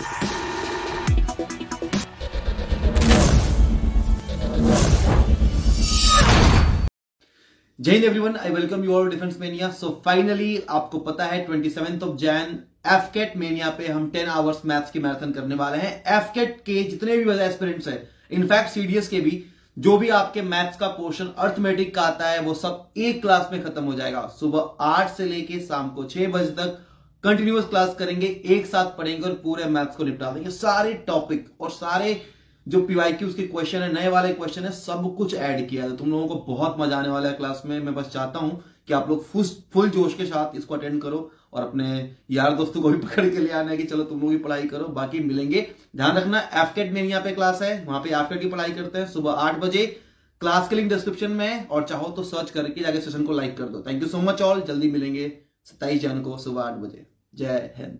जय Hind everyone I welcome you all defence mania so finally आपको पता है ट्वेंटी सेवेंथ ऑफ़ जैन एफकेट मेनिया पे हम टेन आवर्स मैथ्स की मैराथन करने वाले हैं। एफकेट के जितने भी एस्पिरेंट्स हैं इनफैक्ट सीडीएस के भी, जो भी आपके मैथ्स का पोर्शन अर्थमेटिक का आता है, वो सब एक क्लास में खत्म हो जाएगा। सुबह आठ से लेके शाम को छह बजे तक कंटिन्यूस क्लास करेंगे, एक साथ पढ़ेंगे और पूरे मैथ्स को निपटा देंगे। सारे टॉपिक और सारे जो पीवाई उसके क्वेश्चन है, नए वाले क्वेश्चन है, सब कुछ ऐड किया है। तुम लोगों को बहुत मज़ा आने वाला है क्लास में। मैं बस चाहता हूँ कि आप लोग फुल फुल जोश के साथ इसको अटेंड करो और अपने यार दोस्तों को भी पकड़ के लिए आना है कि चलो तुम लोग भी पढ़ाई करो। बाकी मिलेंगे। ध्यान रखना एफकेट में यहाँ पे क्लास है। वहाँ पे एफकेट की पढ़ाई करते हैं सुबह आठ बजे। क्लास के लिंक डिस्क्रिप्शन में है और चाहो तो सर्च करके जाके सेशन को लाइक कर दो। Thank you so much all जल्दी मिलेंगे। सत्ताईस जन को सुबह आठ बजे। जय हिंद।